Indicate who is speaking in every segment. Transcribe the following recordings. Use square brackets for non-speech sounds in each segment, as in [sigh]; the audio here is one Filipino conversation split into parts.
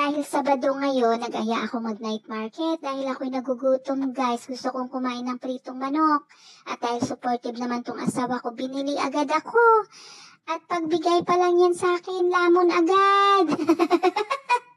Speaker 1: dahil Sabado ngayon, nag-aya ako mag-night market dahil ako'y nagugutom guys. Gusto kong kumain ng pritong manok. At dahil supportive naman tong asawa ko, binili agad ako. At pagbigay pa lang yan sa akin, lamon agad.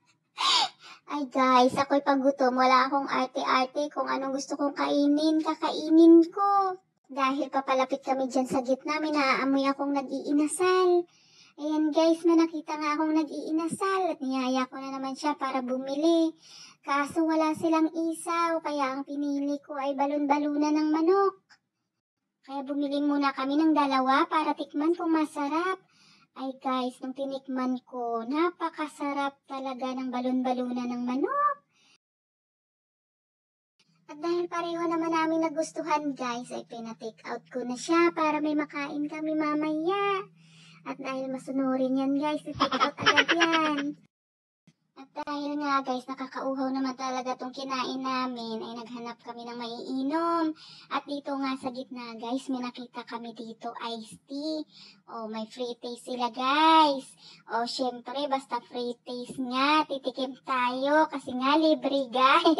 Speaker 1: [laughs] Ay guys, ako'y pagutom. Wala akong arte-arte kung anong gusto kong kainin, kakainin ko. Dahil papalapit kami dyan sa gitna, may naaamoy akong nag-iinasal. Ayan guys, may nakita nga akong nag-iinasal at niyaya ko na naman siya para bumili. Kaso wala silang isaw, kaya ang pinili ko ay balon-balunan ng manok. Kaya bumili muna kami ng dalawa para tikman kung masarap. Ay guys, nung tinikman ko, napakasarap talaga ng balon-balunan ng manok. At dahil pareho naman namin nagustuhan guys, ay pinatake out ko na siya para may makain kami mamaya. At dahil masunurin yan guys, i-take out agad yan. At dahil nga guys, nakakauhaw naman talaga tong kinain namin, ay naghanap kami ng maiinom. At dito nga sa gitna guys, may nakita kami dito iced tea. Oh, may free taste sila guys. Oh, syempre, basta free taste nga, titikim tayo kasi nga libre guys.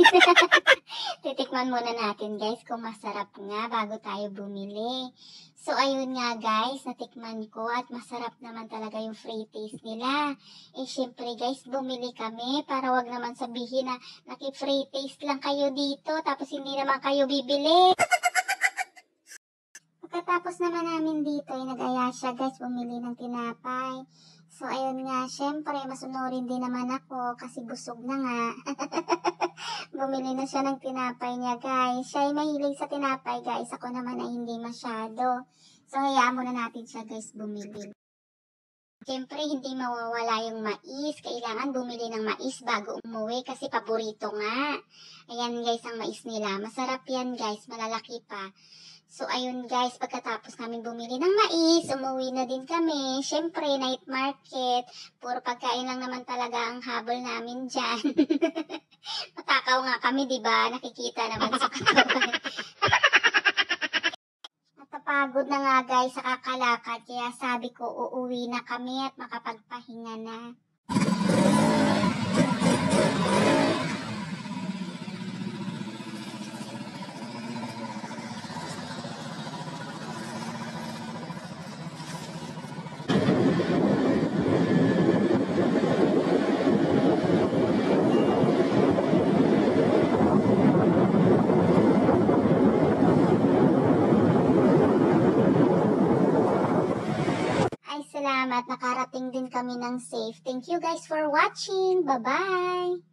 Speaker 1: [laughs] Titikman muna natin guys kung masarap nga bago tayo bumili. So, ayun nga guys, natikman ko at masarap naman talaga yung free taste nila. Eh, syempre guys, bumili kami para wag naman sabihin na naki-free taste lang kayo dito tapos hindi naman kayo bibili. Pagkatapos naman namin dito, ay nag-aya siya guys, bumili ng tinapay. So, ayun nga, syempre, masunurin din naman ako kasi busog na nga. [laughs] Bumili na siya ng tinapay niya, guys. Siya ay mahilig sa tinapay, guys. Ako naman ay hindi masyado. So, hayaan muna natin siya, guys, bumili. Siyempre, hindi mawawala yung mais. Kailangan bumili ng mais bago umuwi kasi paborito nga. Ayan, guys, ang mais nila. Masarap yan, guys. Malalaki pa. So, ayun guys, pagkatapos namin bumili ng mais, umuwi na din kami. Siyempre, night market. Puro pagkain lang naman talaga ang habol namin dyan. [laughs] Matakaw nga kami, di ba? Nakikita naman sa [laughs] katawan. Natapagod na nga guys sa kakalakad, kaya sabi ko uuwi na kami at makapagpahinga na. Ay, salamat. Nakarating din kami ng safe. Thank you guys for watching. Bye-bye!